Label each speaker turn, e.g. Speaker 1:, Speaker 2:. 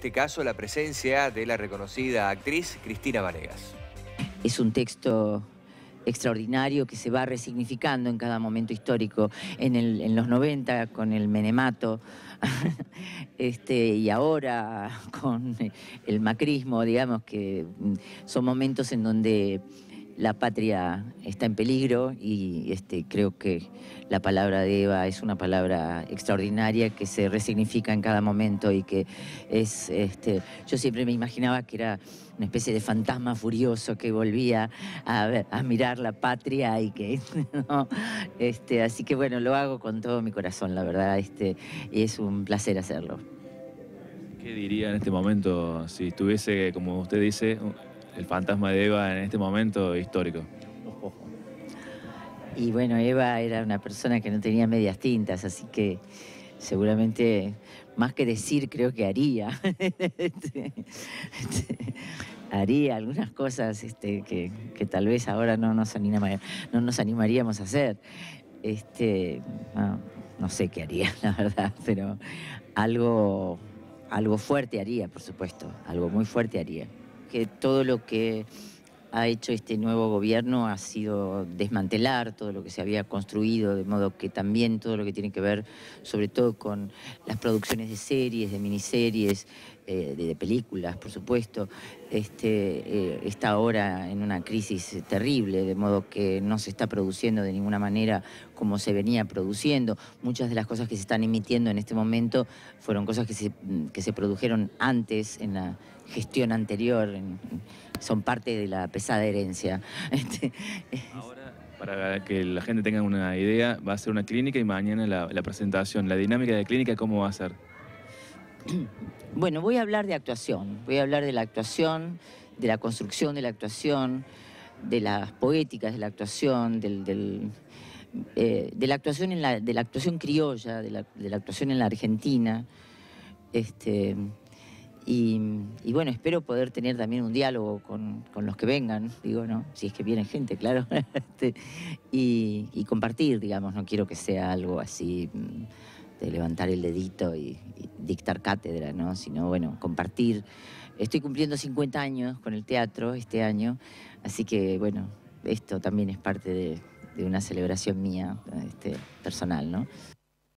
Speaker 1: este caso la presencia de la reconocida actriz Cristina Vanegas.
Speaker 2: Es un texto extraordinario que se va resignificando en cada momento histórico, en, los 90 con el menemato este, y ahora con el macrismo, digamos que mm, son momentos en donde la patria está en peligro y este, creo que la palabra de Eva es una palabra extraordinaria que se resignifica en cada momento y que es, este, yo siempre me imaginaba que era una especie de fantasma furioso que volvía a, mirar la patria y que, este, así que bueno, lo hago con todo mi corazón, la verdad, este, y es un placer hacerlo.
Speaker 3: ¿Qué diría en este momento si estuviese, como usted dice, el fantasma de Eva en este momento histórico?
Speaker 2: Y bueno, Eva era una persona que no tenía medias tintas, así que seguramente más que decir creo que haría. haría algunas cosas este, que, tal vez ahora no nos, no nos animaríamos a hacer. Este, no, sé qué haría, la verdad, pero algo, algo fuerte haría, por supuesto, algo muy fuerte haría que todo lo que ha hecho este nuevo gobierno ha sido desmantelar todo lo que se había construido, de modo que también todo lo que tiene que ver, sobre todo con las producciones de series, de miniseries, eh, de, películas, por supuesto, este, eh, está ahora en una crisis terrible, de modo que no se está produciendo de ninguna manera como se venía produciendo. Muchas de las cosas que se están emitiendo en este momento fueron cosas que se, que se produjeron antes en la gestión anterior, son parte de la pesada herencia.
Speaker 3: Este, Ahora, para que la gente tenga una idea, va a ser una clínica y mañana la, presentación. ¿La dinámica de clínica cómo va a ser?
Speaker 2: Bueno, voy a hablar de actuación, voy a hablar de la actuación, de la construcción de la actuación, de las poéticas de la actuación, del, eh, de la actuación en la, de la actuación criolla, de la, de la actuación en la Argentina. Este, y, bueno, espero poder tener también un diálogo con, los que vengan, digo, ¿no? Si es que viene gente, claro. Este, y, compartir, digamos, no quiero que sea algo así mm, de levantar el dedito y, dictar cátedra, ¿no? Sino, bueno, compartir. Estoy cumpliendo 50 años con el teatro este año, así que, bueno, esto también es parte de, una celebración mía, este, personal, ¿no?